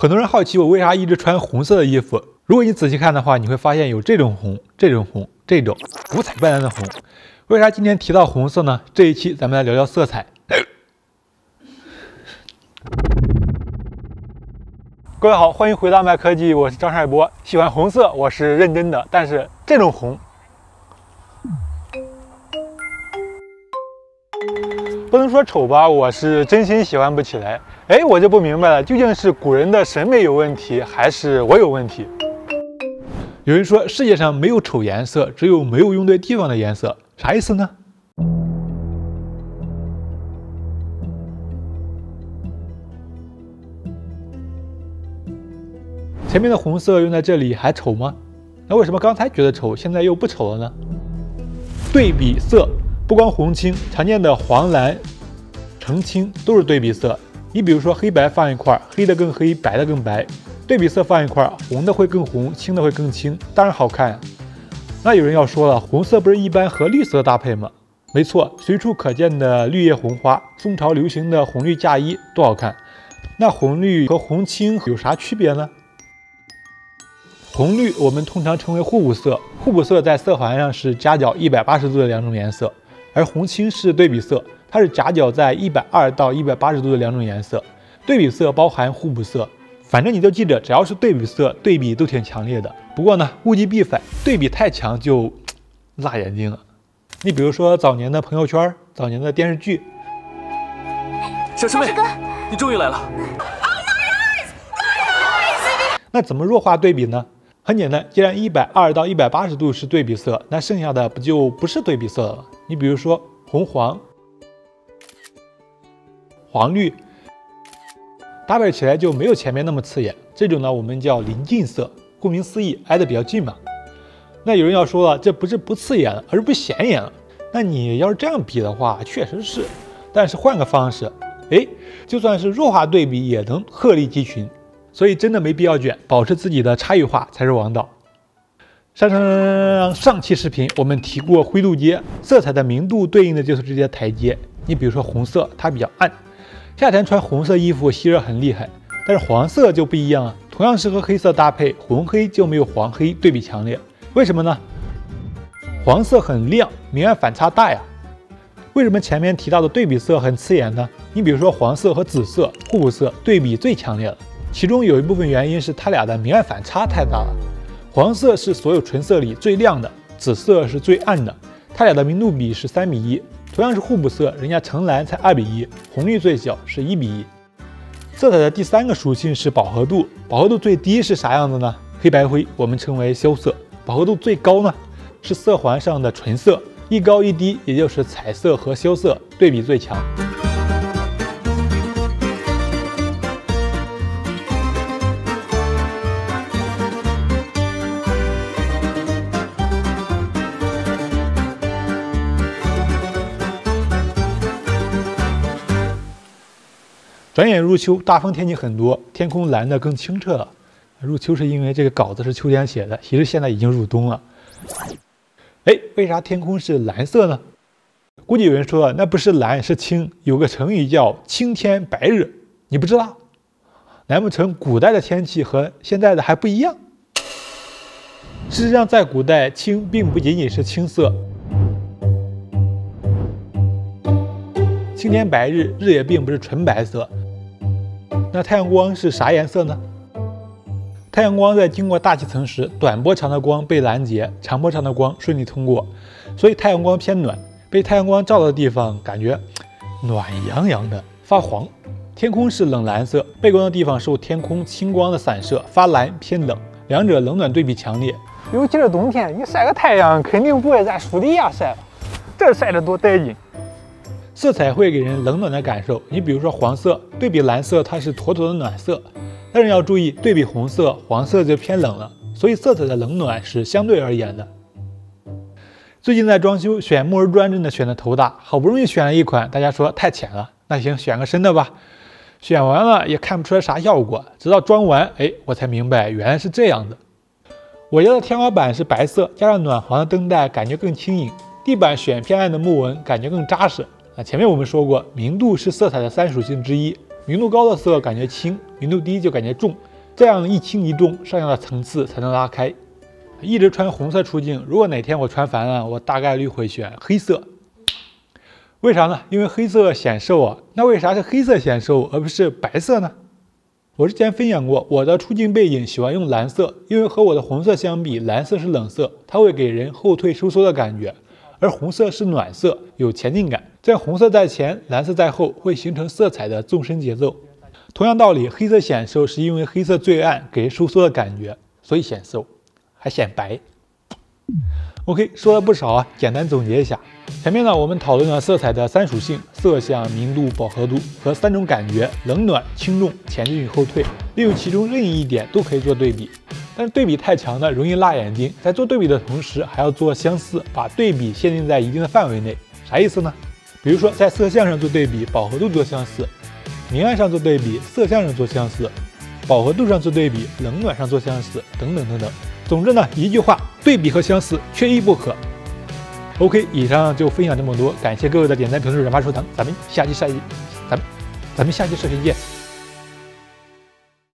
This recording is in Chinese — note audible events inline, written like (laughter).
很多人好奇我为啥一直穿红色的衣服。如果你仔细看的话，你会发现有这种红、这种红、这种五彩斑斓的红。为啥今天提到红色呢？这一期咱们来聊聊色彩。(coughs) 各位好，欢迎回到麦科技，我是张帅波。喜欢红色，我是认真的。但是这种红，不能说丑吧，我是真心喜欢不起来。哎，我就不明白了，究竟是古人的审美有问题，还是我有问题？有人说世界上没有丑颜色，只有没有用对地方的颜色。啥意思呢？前面的红色用在这里还丑吗？那为什么刚才觉得丑，现在又不丑了呢？对比色不光红青，常见的黄蓝、橙青都是对比色。你比如说黑白放一块，黑的更黑，白的更白。对比色放一块，红的会更红，青的会更青，当然好看。那有人要说了，红色不是一般和绿色搭配吗？没错，随处可见的绿叶红花，宋朝流行的红绿嫁衣多好看。那红绿和红青有啥区别呢？红绿我们通常称为互补色，互补色在色环上是夹角一百八十度的两种颜色，而红青是对比色，它是夹角在一百二到一百八十度的两种颜色。对比色包含互补色。反正你就记着，只要是对比色，对比都挺强烈的。不过呢，物极必反，对比太强就 (tsk) 辣眼睛了。你比如说早年的朋友圈，早年的电视剧。小师妹，你终于来了。(laughs) 那怎么弱化对比呢？很简单，既然一百二到一百八十度是对比色，那剩下的不就不是对比色了？你比如说红黄、黄绿。搭配起来就没有前面那么刺眼，这种呢我们叫临近色，顾名思义挨得比较近嘛。那有人要说了，这不是不刺眼，而是不显眼了。那你要是这样比的话，确实是。但是换个方式，哎，就算是弱化对比也能鹤立鸡群。所以真的没必要卷，保持自己的差异化才是王道。上上上上上期视频我们提过灰度阶，色彩的明度对应的就是这些台阶。你比如说红色，它比较暗。夏天穿红色衣服吸热很厉害，但是黄色就不一样啊。同样是和黑色搭配，红黑就没有黄黑对比强烈。为什么呢？黄色很亮，明暗反差大呀。为什么前面提到的对比色很刺眼呢？你比如说黄色和紫色互补色对比最强烈了，其中有一部分原因是它俩的明暗反差太大了。黄色是所有纯色里最亮的，紫色是最暗的，它俩的明度比是三比一。同样是互补色，人家橙蓝才二比一，红绿最小是一比一。色彩的第三个属性是饱和度，饱和度最低是啥样子呢？黑白灰我们称为消色，饱和度最高呢是色环上的纯色，一高一低，也就是彩色和消色对比最强。转眼入秋，大风天气很多，天空蓝的更清澈了。入秋是因为这个稿子是秋天写的，其实现在已经入冬了。哎，为啥天空是蓝色呢？估计有人说那不是蓝是青，有个成语叫青天白日，你不知道？难不成古代的天气和现在的还不一样？事实上，在古代，青并不仅仅是青色，青天白日，日也并不是纯白色。那太阳光是啥颜色呢？太阳光在经过大气层时，短波长的光被拦截，长波长的光顺利通过，所以太阳光偏暖。被太阳光照到的地方感觉暖洋洋的，发黄。天空是冷蓝色，背光的地方受天空青光的散射，发蓝偏冷，两者冷暖对比强烈。尤其是冬天，你晒个太阳肯定不会在树底下晒，这晒得多带劲。色彩会给人冷暖的感受，你比如说黄色对比蓝色，它是妥妥的暖色，但是要注意对比红色，黄色就偏冷了，所以色彩的冷暖是相对而言的。最近在装修，选木纹砖真的选的头大，好不容易选了一款，大家说太浅了，那行选个深的吧。选完了也看不出来啥效果，直到装完，哎，我才明白原来是这样的。我家的天花板是白色，加上暖黄的灯带，感觉更轻盈。地板选偏暗的木纹，感觉更扎实。啊，前面我们说过，明度是色彩的三属性之一，明度高的色感觉轻，明度低就感觉重，这样一轻一重，上下的层次才能拉开。一直穿红色出镜，如果哪天我穿烦了，我大概率会选黑色。为啥呢？因为黑色显瘦啊。那为啥是黑色显瘦，而不是白色呢？我之前分享过，我的出镜背景喜欢用蓝色，因为和我的红色相比，蓝色是冷色，它会给人后退收缩的感觉，而红色是暖色，有前进感。在红色在前，蓝色在后，会形成色彩的纵深节奏。同样道理，黑色显瘦是因为黑色最暗，给人收缩的感觉，所以显瘦，还显白。OK，说了不少啊，简单总结一下。前面呢，我们讨论了色彩的三属性：色相、明度、饱和度和三种感觉：冷暖、轻重、前进与后退。利用其中任意一点都可以做对比，但是对比太强呢，容易辣眼睛。在做对比的同时，还要做相似，把对比限定在一定的范围内。啥意思呢？比如说在色相上做对比，饱和度做相似；明暗上做对比，色相上做相似；饱和度上做对比，冷暖上做相似，等等等等。总之呢，一句话，对比和相似缺一不可。OK，以上就分享这么多，感谢各位的点赞、评论、转发、收藏，咱们下期下期，咱们咱们下期视频见。